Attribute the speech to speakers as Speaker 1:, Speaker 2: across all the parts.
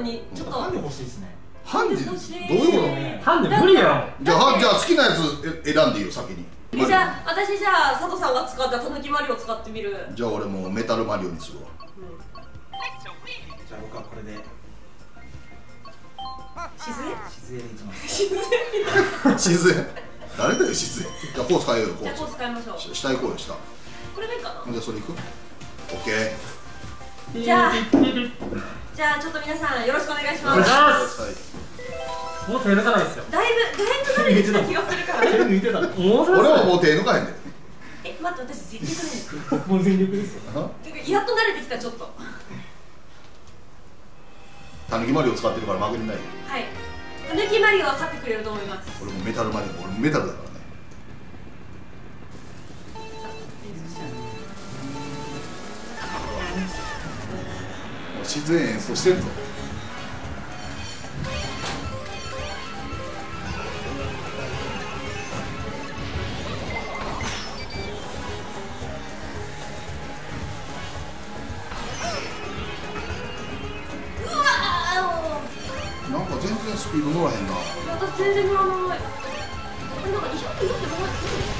Speaker 1: のにちょっと。
Speaker 2: ハンデ欲しいですね。
Speaker 3: ハンデ？どう
Speaker 1: 欲しい。
Speaker 3: いうこ
Speaker 4: ハンデ無理よ。
Speaker 3: とじゃあはじゃあ好きなやつえ選んでいいよ先に。
Speaker 1: えじゃあ私じゃあ佐藤さんが使ったたぬきマリオ使ってみる？
Speaker 3: じゃあ俺もうメタルマリオにするわ。
Speaker 2: じゃあ僕はこれで。
Speaker 1: しず
Speaker 2: 静江でいきます。
Speaker 3: 自然誰だよ自然じゃあコース変えようよコ
Speaker 1: じゃあこう
Speaker 3: ース
Speaker 1: 使いましょう。
Speaker 3: し下行こうよ下。
Speaker 1: これでいいかな？
Speaker 3: じゃあそれ行く？オッケー
Speaker 1: じゃあじゃあちょっと皆さんよろしくお願いしま
Speaker 4: お願いし
Speaker 1: す
Speaker 4: もう手抜かないです。よ
Speaker 1: だいぶだいぶ慣れてきた気がするから。
Speaker 2: 手抜いてた
Speaker 4: もう
Speaker 3: 俺はもう手抜かへんで。
Speaker 1: え待って私絶対くれ
Speaker 2: もう全力ですよ。
Speaker 1: やっと慣れてきたちょっと。
Speaker 3: たぬきマリオ使ってるから負けれないよ
Speaker 1: はい。たぬきマリオは勝ってくれると思います。
Speaker 3: 俺もメタルマリオ俺もメタルだから自然演奏してんぞ。なんか全然スピード乗らへんな。
Speaker 1: 私全然乗らない。なんか200乗ってない。砂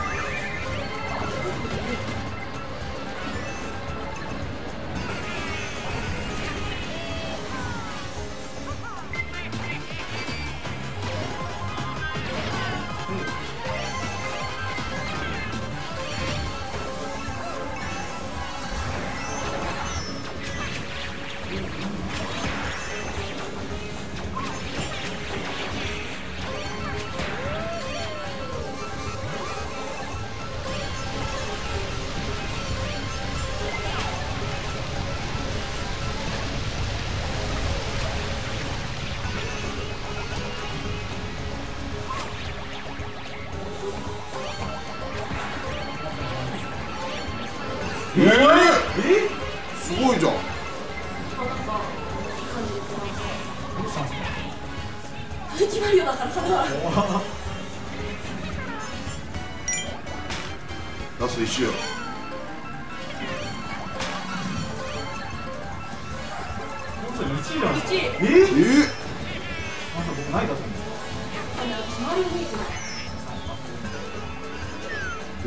Speaker 3: えー、すごいじゃん。ラスト一周よ。
Speaker 2: もうちょっと1位なんですか
Speaker 1: 1位
Speaker 2: え
Speaker 3: えー、
Speaker 2: なんか僕ないだ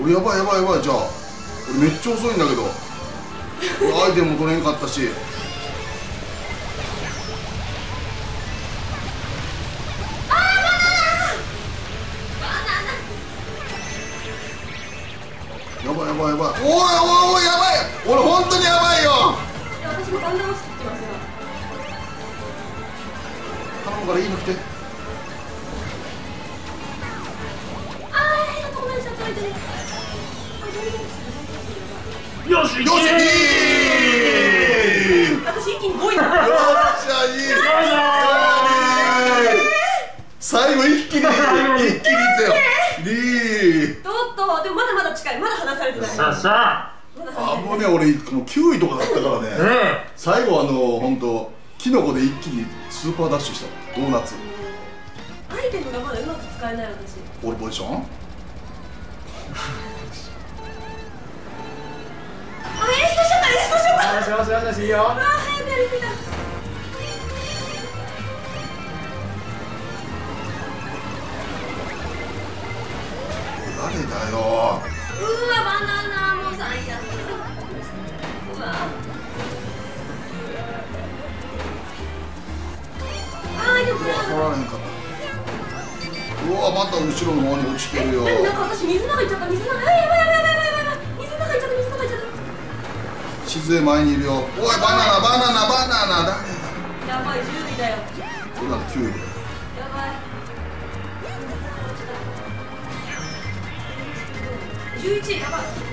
Speaker 3: 俺やばいやばいやばいじゃあ俺めっちゃ遅いんだけど。俺アイテムも取れんかったし。やばいやばいやばい。おいおいおいやばい。俺本当にやばいよ。
Speaker 1: 私もだんだん落ちてきてますよ。
Speaker 3: 頼むからいいの来て。
Speaker 1: あー変なとこまでしちゃった相手にあ全然
Speaker 4: よし
Speaker 3: よしいい
Speaker 1: 私一気に5位だった
Speaker 3: よっし。ゃいい最後一気に一気にいったよリー
Speaker 1: ちょっとでもまだまだ近いまだ離されてない
Speaker 4: さあさ
Speaker 1: まだ
Speaker 3: あもうね俺この9位とかだったから
Speaker 4: あ
Speaker 3: ね
Speaker 4: ね
Speaker 3: 最後あの本当キノコで一気にスーパーダッシュし。たドーナツ
Speaker 1: アイテムがまだうまく使えない私
Speaker 3: オールポジション
Speaker 1: あ演出しちゃった演出しちゃった。
Speaker 2: よしよしよしよしいいよ
Speaker 1: あー早くやりすぎた
Speaker 3: 誰だよ。
Speaker 1: うわバナナもわあーでもこれ
Speaker 3: 取られへんかったうわまた後ろの方に落ちてるよ。
Speaker 1: 何なんか私水の中行っちゃった。水の中あやばいやばいっ
Speaker 3: 静江前にいるよ。おいバナナバナナバナナ誰だ？
Speaker 1: たやばい10位だよ。
Speaker 3: 俺なんて9位だよ。
Speaker 1: やばい。11位やばい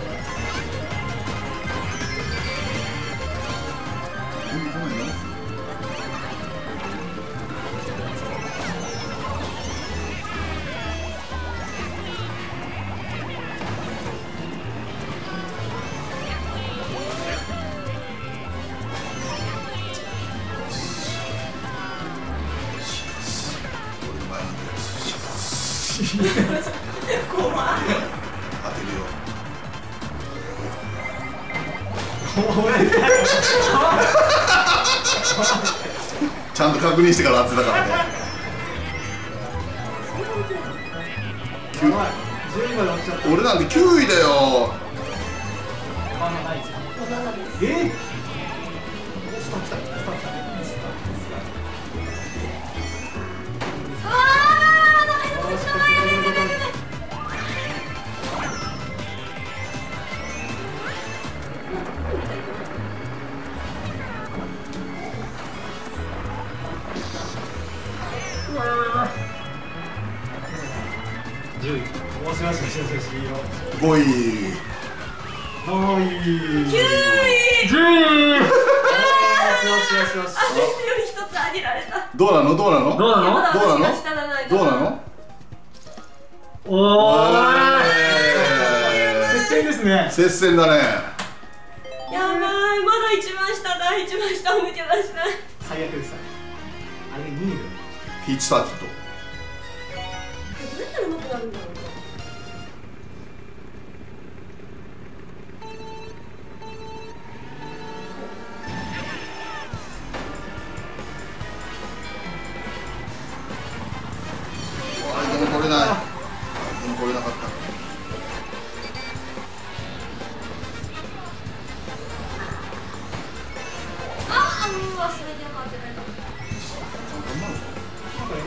Speaker 3: ちゃんと確認してから当てたからね。
Speaker 2: やばい。10位まで落ちちゃった
Speaker 3: 俺なんて9位だよ。
Speaker 2: まだないですか
Speaker 1: 7です
Speaker 2: え？ー5位。
Speaker 3: 5位。
Speaker 1: 9位。
Speaker 2: 10位。よしよしよし
Speaker 1: 私より一つ上げられた。
Speaker 3: どうなの？どうなの？
Speaker 4: どうなの？
Speaker 3: どうなの？どうなの？
Speaker 4: おー。
Speaker 2: 接戦ですね。
Speaker 3: 接戦だね。
Speaker 1: やばい。まだ一番下だ。一番下を抜け出しない
Speaker 2: 最悪です。ねあれ2位だよ。
Speaker 3: ピーチサーキット。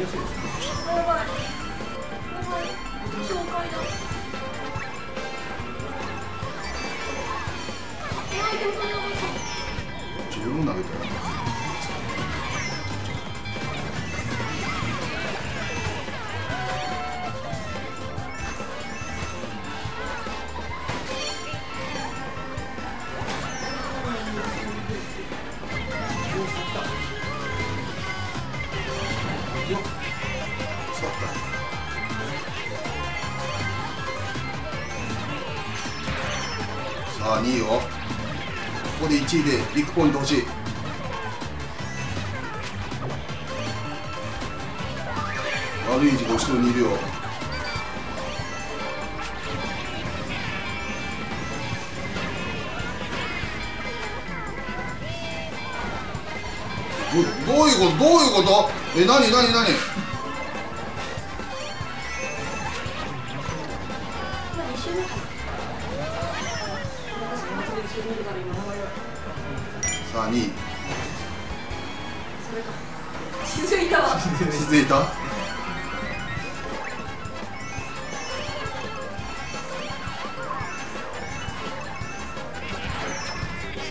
Speaker 1: 紹介だで
Speaker 3: 1位でビッグポイント欲しい。悪い時間後ろにいるよ。どどういうこと？どういうこと？え何何何？さあ2位
Speaker 1: それか。気づいた？わ
Speaker 3: 気づいた。さ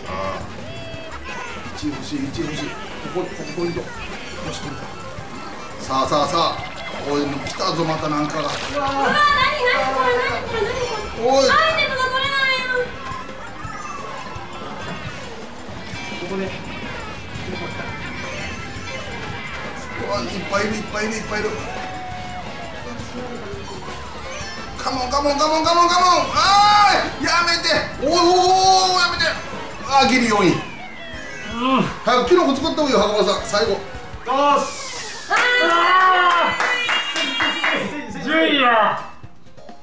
Speaker 3: あ。1位欲しい1位欲しいここここポイントよし取れた。さあさあさあ。おい来たぞまたなんかが。
Speaker 1: うわ何何これ何これ何？
Speaker 3: い
Speaker 1: い
Speaker 3: るいっぱいいる。カモンカモンカモンカモンカモン。あーいやめて。おいおいおいやめて。あーギリ4位早くキノコ作った方がいいよ袴田さん。最後。
Speaker 2: よし
Speaker 4: 10位や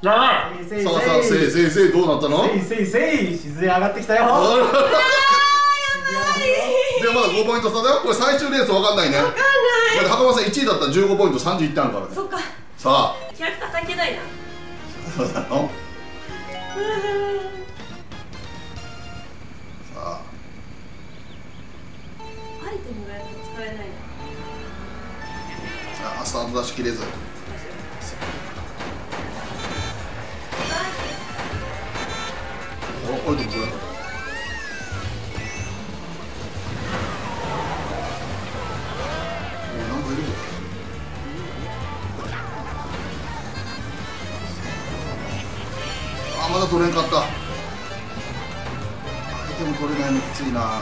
Speaker 4: やばい。
Speaker 3: さあさあせいせいせいどうなったの？
Speaker 2: せいせいせい静江上がってきたよ。
Speaker 3: あらでまだ5ポイント差だよ。これ最終レースわかんないね。
Speaker 1: わかん
Speaker 3: だって袴田さん1位だったら15ポイント31点あるからね。
Speaker 1: そっか。
Speaker 3: さ
Speaker 1: キャラクター関係ないな。
Speaker 3: あそうなの？さあ。
Speaker 1: アイテムがやっぱ使えないな。
Speaker 3: あスタートダッシュ切れずまだ取れんかった。アイテム取れないのきついな。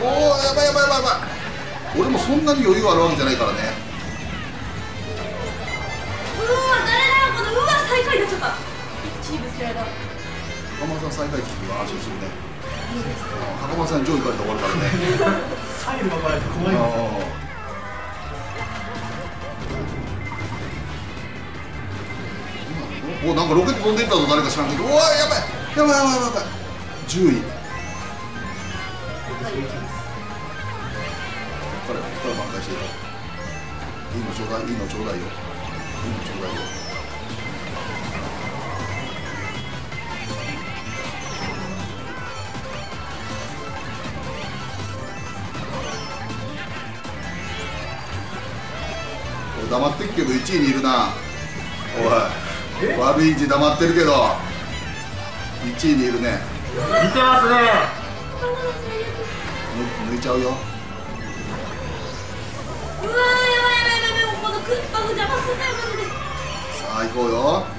Speaker 3: おおやばいやばいやばいやばい。俺もそんなに余裕あるわけじゃないからね。
Speaker 1: うわ誰だよこのうわ最下位になっちゃった。チームスライダー
Speaker 3: 袴田さん最下位聞くと安心するね。袴田さん上位からで終わるからね。
Speaker 2: サイドがバレて怖いんです。よ
Speaker 3: おなんかロケット飛んでったぞ誰か知らんけど。おいやばい。やばいやばいやばい。10位これこれ挽回してよいいのちょうだいいいのちょうだいよ。いいのちょうだいよ。おい黙ってっけど1位にいるな。おい。悪い字黙ってるけど1位にいるね。
Speaker 4: 見てますね。
Speaker 3: ぬ抜いちゃうよ。
Speaker 1: うわーやばいやばいやばいもうこのクッパの邪魔すんなよマジで。
Speaker 3: さあ行こうよ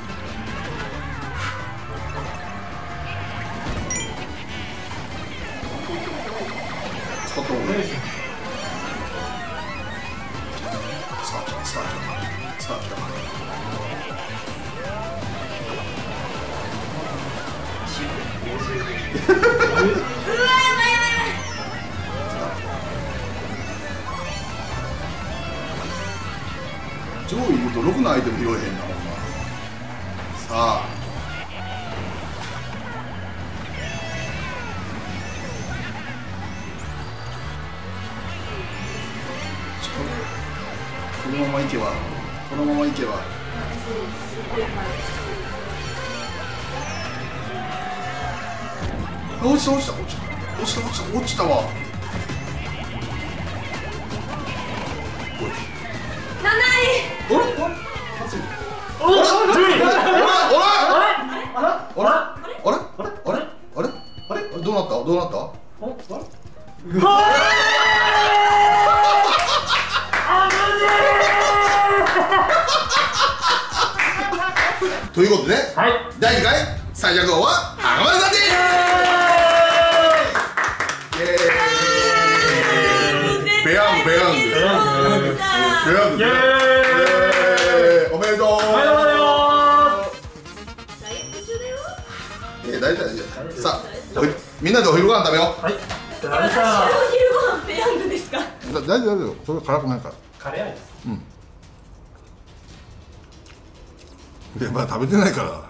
Speaker 3: 上位いるとろくなアイテム拾えへんなほんまさあ。ちょこのままいけばこのままいけば落ちた落ちた落ちた落ちた落ちた落ちたわ。お
Speaker 1: 位
Speaker 3: あれおら
Speaker 4: おら
Speaker 3: おらあれ
Speaker 4: あれ
Speaker 3: あれあれあれどうなったどうなった？あれ？ということで、
Speaker 4: はい、
Speaker 3: 第2回最弱王はイエーイ
Speaker 4: イエーイ。
Speaker 3: おめでとう。
Speaker 4: おめでとう。ございま
Speaker 1: ダイエット中だよ
Speaker 3: いや大丈夫大丈夫さあおいみんなでお昼ご飯食べよ
Speaker 4: すはい。じゃあ
Speaker 1: 私
Speaker 4: さ
Speaker 1: のお昼ご飯ペヤングですか？
Speaker 3: 大丈夫大丈夫それ辛くないから。
Speaker 4: カレー味です。
Speaker 3: いやまだ食べてないから